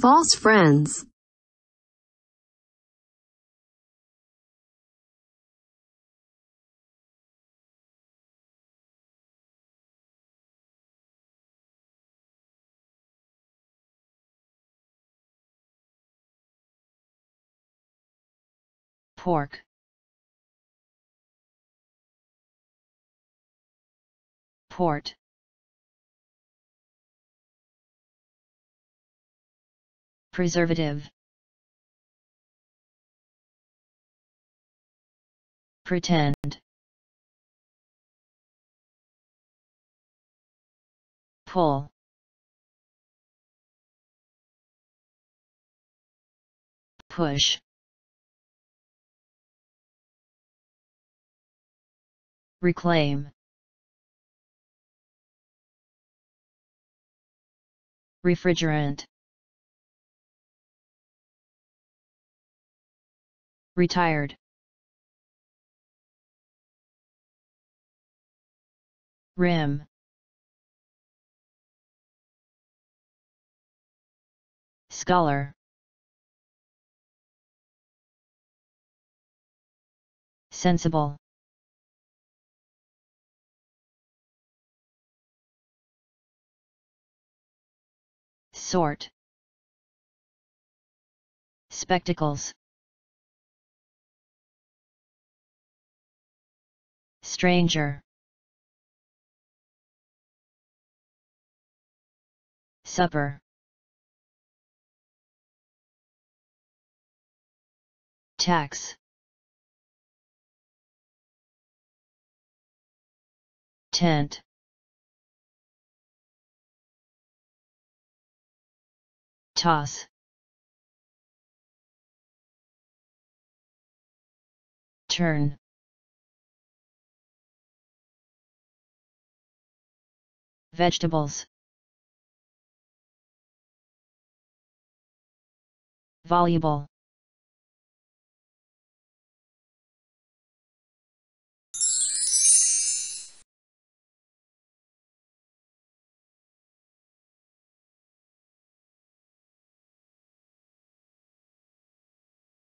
false friends. pork port preservative. Pretend. Pull. Push. Reclaim. Refrigerant retired. Rim. Scholar. Sensible. Sort. Spectacles stranger. Supper. Tax tent. Toss. Turn vegetables. Voluble